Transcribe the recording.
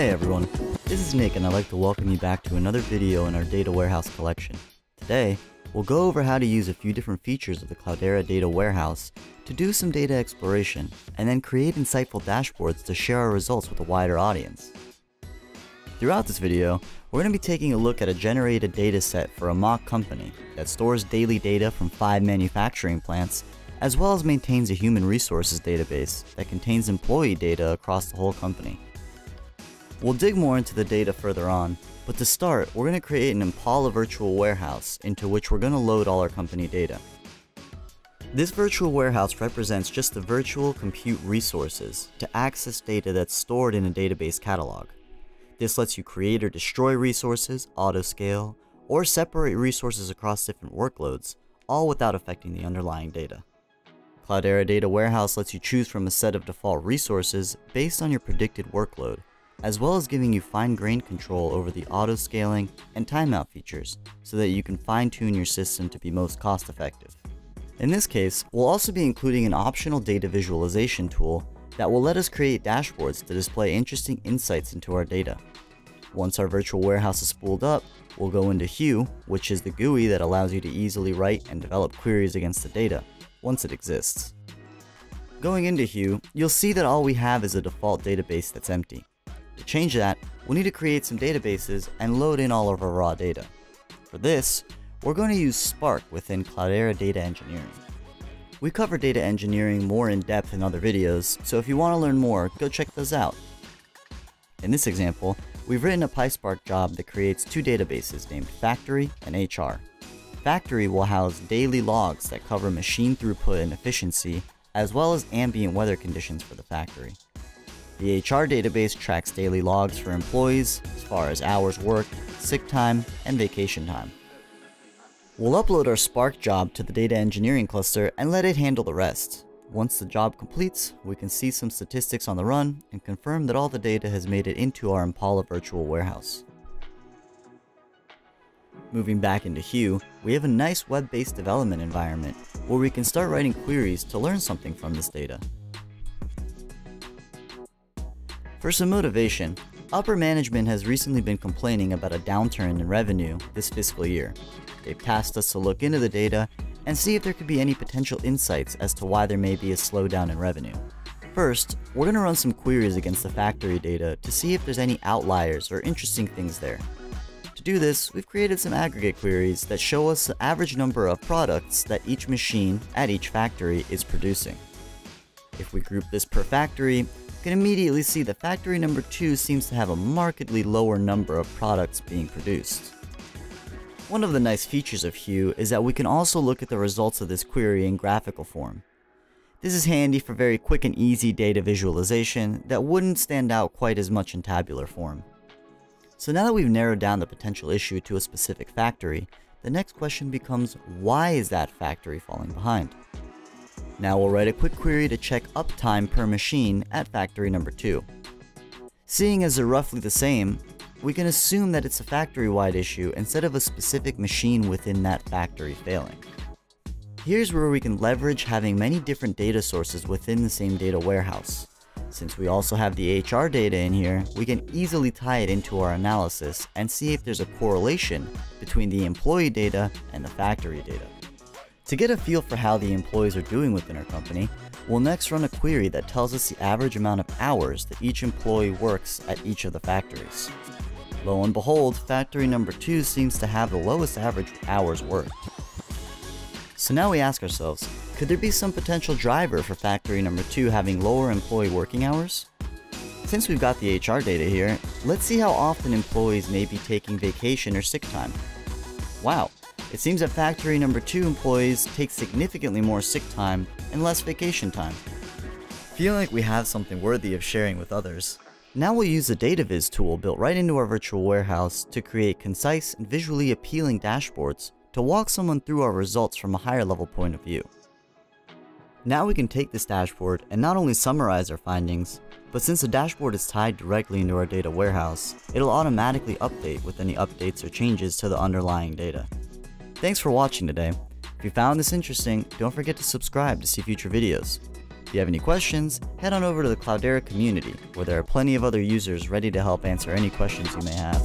Hey everyone, this is Nick and I'd like to welcome you back to another video in our data warehouse collection. Today, we'll go over how to use a few different features of the Cloudera data warehouse to do some data exploration and then create insightful dashboards to share our results with a wider audience. Throughout this video, we're going to be taking a look at a generated data set for a mock company that stores daily data from five manufacturing plants as well as maintains a human resources database that contains employee data across the whole company. We'll dig more into the data further on, but to start, we're going to create an Impala virtual warehouse into which we're going to load all our company data. This virtual warehouse represents just the virtual compute resources to access data that's stored in a database catalog. This lets you create or destroy resources, auto-scale, or separate resources across different workloads, all without affecting the underlying data. Cloudera Data Warehouse lets you choose from a set of default resources based on your predicted workload, as well as giving you fine-grained control over the auto-scaling and timeout features so that you can fine-tune your system to be most cost-effective. In this case, we'll also be including an optional data visualization tool that will let us create dashboards to display interesting insights into our data. Once our virtual warehouse is spooled up, we'll go into Hue, which is the GUI that allows you to easily write and develop queries against the data once it exists. Going into Hue, you'll see that all we have is a default database that's empty. To change that, we'll need to create some databases and load in all of our raw data. For this, we're going to use Spark within Cloudera Data Engineering. We cover data engineering more in depth in other videos, so if you want to learn more, go check those out. In this example, we've written a PySpark job that creates two databases named Factory and HR. Factory will house daily logs that cover machine throughput and efficiency, as well as ambient weather conditions for the factory. The HR database tracks daily logs for employees as far as hours worked, sick time, and vacation time. We'll upload our Spark job to the data engineering cluster and let it handle the rest. Once the job completes, we can see some statistics on the run and confirm that all the data has made it into our Impala virtual warehouse. Moving back into Hue, we have a nice web-based development environment where we can start writing queries to learn something from this data. For some motivation, upper management has recently been complaining about a downturn in revenue this fiscal year. They've tasked us to look into the data and see if there could be any potential insights as to why there may be a slowdown in revenue. First, we're going to run some queries against the factory data to see if there's any outliers or interesting things there. To do this, we've created some aggregate queries that show us the average number of products that each machine at each factory is producing. If we group this per factory, can immediately see that factory number 2 seems to have a markedly lower number of products being produced. One of the nice features of Hue is that we can also look at the results of this query in graphical form. This is handy for very quick and easy data visualization that wouldn't stand out quite as much in tabular form. So now that we've narrowed down the potential issue to a specific factory, the next question becomes why is that factory falling behind? Now we'll write a quick query to check uptime per machine at factory number 2. Seeing as they're roughly the same, we can assume that it's a factory-wide issue instead of a specific machine within that factory failing. Here's where we can leverage having many different data sources within the same data warehouse. Since we also have the HR data in here, we can easily tie it into our analysis and see if there's a correlation between the employee data and the factory data. To get a feel for how the employees are doing within our company, we'll next run a query that tells us the average amount of hours that each employee works at each of the factories. Lo and behold, factory number 2 seems to have the lowest average hours worked. So now we ask ourselves, could there be some potential driver for factory number 2 having lower employee working hours? Since we've got the HR data here, let's see how often employees may be taking vacation or sick time. Wow, it seems that factory number 2 employees take significantly more sick time and less vacation time. Feeling like we have something worthy of sharing with others. Now we'll use the DataViz tool built right into our virtual warehouse to create concise and visually appealing dashboards to walk someone through our results from a higher level point of view. Now we can take this dashboard and not only summarize our findings, but since the dashboard is tied directly into our data warehouse, it'll automatically update with any updates or changes to the underlying data. Thanks for watching today. If you found this interesting, don't forget to subscribe to see future videos. If you have any questions, head on over to the Cloudera community, where there are plenty of other users ready to help answer any questions you may have.